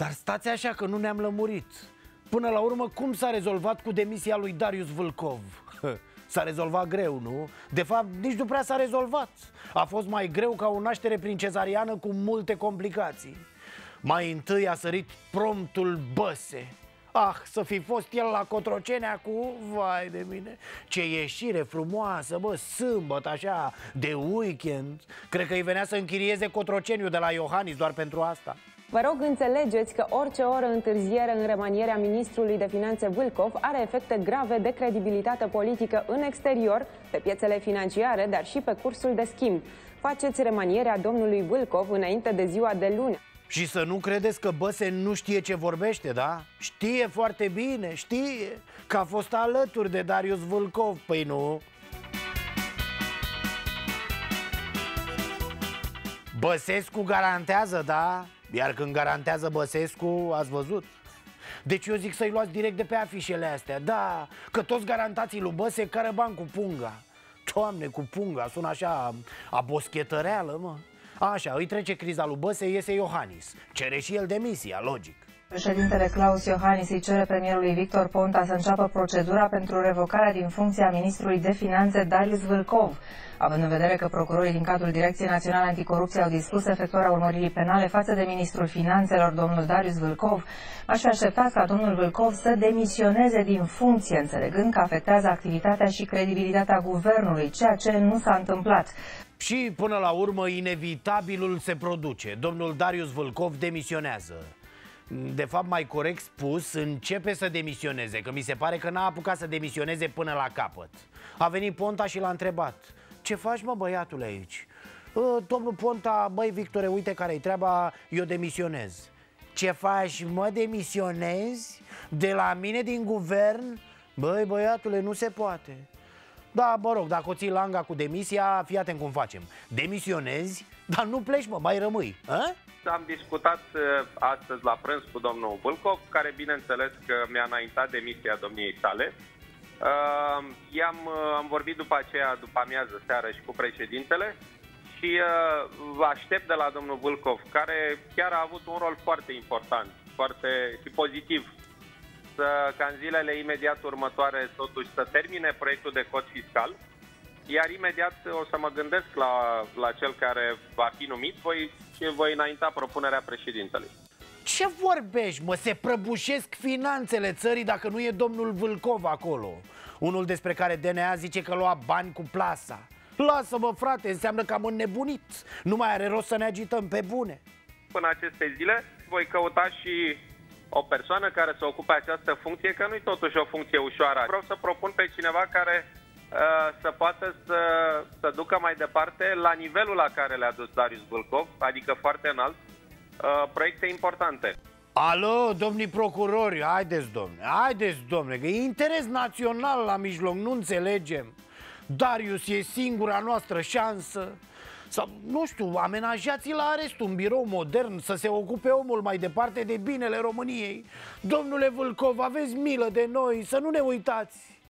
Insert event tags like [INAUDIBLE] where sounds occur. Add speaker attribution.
Speaker 1: Dar stați așa că nu ne-am lămurit. Până la urmă, cum s-a rezolvat cu demisia lui Darius Vâlcov? [LAUGHS] S-a rezolvat greu, nu? De fapt, nici nu prea s-a rezolvat. A fost mai greu ca o naștere prin cezariană cu multe complicații. Mai întâi a sărit promptul Băse. Ah, să fi fost el la Cotrocenea cu... Vai de mine Ce ieșire frumoasă, bă, sâmbăt așa, de weekend. Cred că îi venea să închirieze Cotroceniu de la Iohannis doar pentru asta
Speaker 2: Vă rog, înțelegeți că orice oră întârziere în remanierea ministrului de finanțe Vâlcov are efecte grave de credibilitate politică în exterior, pe piețele financiare, dar și pe cursul de schimb. Faceți remanierea domnului Vâlcov înainte de ziua de luni.
Speaker 1: Și să nu credeți că Băse nu știe ce vorbește, da? Știe foarte bine, știe că a fost alături de Darius Vâlcov, păi nu? Băsescu garantează, da? Iar când garantează Băsescu, ați văzut? Deci eu zic să-i luați direct de pe afișele astea. Da, că toți garantații lui Băse care bani cu punga. Doamne, cu punga, sună așa a boschetăreală, mă. Așa, îi trece criza lui Băse, iese Iohannis. Cere și el demisia, logic
Speaker 3: Președintele Claus Iohannis îi cere premierului Victor Ponta să înceapă procedura pentru revocarea din funcția ministrului de finanțe Darius Vâlcov. Având în vedere că procurorii din cadrul Direcției Naționale Anticorupție au dispus efectuarea urmăririi penale față de ministrul finanțelor, domnul Darius Vâlcov, aș fi așteptat ca domnul Vâlcov să demisioneze din funcție, înțelegând că afectează activitatea și credibilitatea guvernului, ceea ce nu s-a întâmplat.
Speaker 1: Și până la urmă inevitabilul se produce. Domnul Darius Vâlcov demisionează de fapt, mai corect spus, începe să demisioneze Că mi se pare că n-a apucat să demisioneze până la capăt A venit Ponta și l-a întrebat Ce faci, mă, băiatul aici? Ă, domnul Ponta, băi, Victore, uite care-i treaba, eu demisionez Ce faci, mă, demisionezi? De la mine din guvern? Băi, băiatule, nu se poate da, mă rog, dacă o ții langa cu demisia, fii atent cum facem Demisionezi, dar nu pleci, mă, mai rămâi a?
Speaker 4: Am discutat uh, astăzi la prânz cu domnul Vâlcov, care bineînțeles că mi-a înaintat demisia domniei sale. Uh, i-am, uh, am vorbit după aceea, după amiază seară și cu președintele și uh, aștept de la domnul Vâlcov, care chiar a avut un rol foarte important foarte și pozitiv, să, ca în zilele imediat următoare totuși să termine proiectul de cod fiscal. Iar imediat o să mă gândesc la, la cel care va fi numit. Voi, și voi înainta propunerea președintelui.
Speaker 1: Ce vorbești, mă? Se prăbușesc finanțele țării dacă nu e domnul Vâlcov acolo. Unul despre care DNA zice că lua bani cu plasa. Lasă-mă, frate, înseamnă că am înnebunit. Nu mai are rost să ne agităm pe bune.
Speaker 4: Până aceste zile voi căuta și o persoană care să ocupe această funcție, că nu-i totuși o funcție ușoară. Vreau să propun pe cineva care Uh, să poată să, să ducă mai departe la nivelul la care le-a dus Darius Vâlcov, adică foarte înalt, uh, proiecte importante.
Speaker 1: Alo, domnii procurori, haideți, domne, haideți, domne, că e interes național la mijloc, nu înțelegem. Darius e singura noastră șansă. Sau, nu știu, amenajați la arest un birou modern Să se ocupe omul mai departe de binele României. Domnule Vâlcov, aveți milă de noi, să nu ne uitați